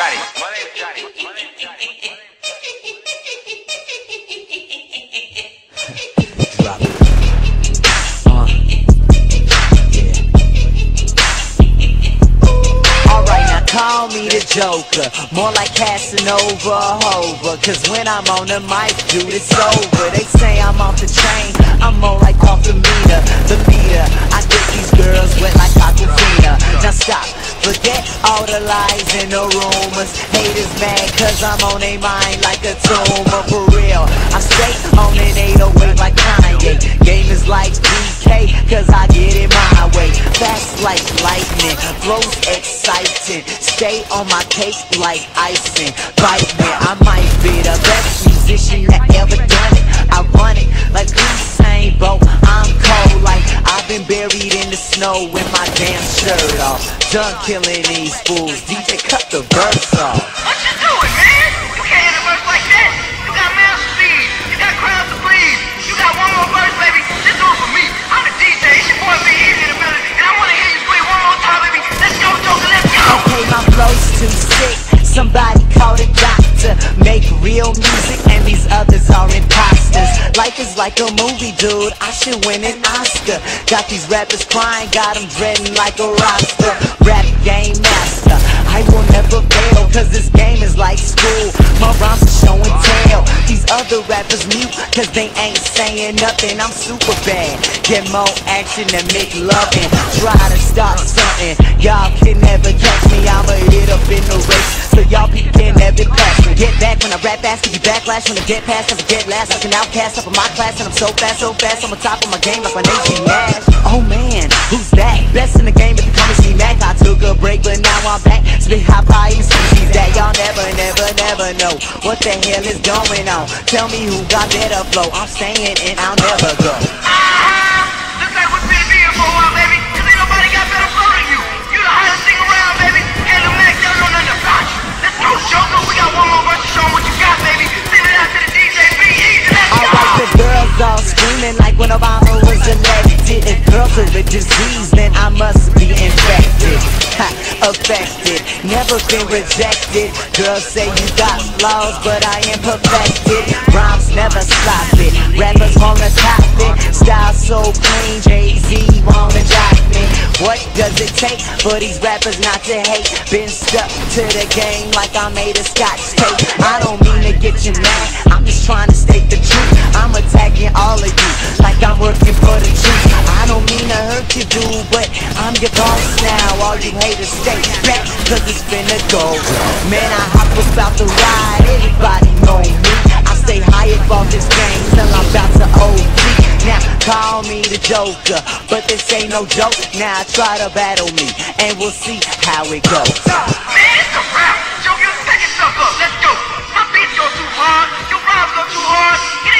Johnny. My name's Johnny. Alright, now call me the Joker. More like Casanova Hova. Cause when I'm on the mic, dude, it's over. They say I'm off the chain. I'm more like off the meter. The leader. I get these girls wet like Aquafina. Now stop. Forget all the lies and the rumors. Haters mad cause I'm on their mind like a tumor. For real. I stay on an 808 like Kanye. Game is like BK cause I get it my way. Fast like lightning. Flows exciting. Stay on my cake like icing. Bite me. I might be the best musician that ever done it. I run it like Usain Bolt. I'm cold like I've been buried in the snow with my damn shirt off. Done killing these fools. DJ, cut the verse off. What you doing, man? Is like a movie, dude. I should win an Oscar. Got these rappers crying, got them dreading like a roster. Rap game master. I will never fail, cause this game is like school. My rhymes are show and tell. These other rappers mute, cause they ain't saying nothing. I'm super bad. Get more action than make loving. Try to start something. Y'all can never catch me. I'ma hit up in the race. So y'all people can never pass me. Get back when I rap fast, give you backlash when I get past, never get last. Like an outcast up in my class, and I'm so fast, so fast. I'm on top of my game like my name's Nash. Oh man, who's that? Best in the game if you come Mac. I took a break, but now I'm back. Spit high pie species that y'all never, never, never know what the hell is going on. Tell me who got better flow. I'm staying and I'll never go. Looks like we've been here for a while, baby. Cause ain't nobody got better flow than you. You the hottest thing around, baby. Can't no Mac, don't know nothing about you. Let's go, Joker. We got one more verse to show 'em what you got, baby. Send it out to the DJ. Be easy. Let's go. Alright, the girls all screaming like when Obama was elected. If girls are a disease, then I must be infected. Ha, affected, never been rejected. Girls say you got flaws, but I am perfected. Rhymes never stop it. Rappers wanna top it. Style so clean, What does it take for these rappers not to hate? Been stuck to the game like I made a scotch tape. I don't mean to get you mad, I'm just trying to state the truth. I'm attacking all of you like I'm working for the truth. I don't mean to hurt you, dude, but I'm your boss now. All you haters stay back, cause it's finna go. Man, I hop about the ride, everybody know me. I stay high above this game till I'm about to OD. Now call me the Joker, but this ain't no joke. Now try to battle me, and we'll see how it goes. Man, it's a rap. Joker, pack yourself up. Let's go. My beats go too hard. Your rhymes go too hard.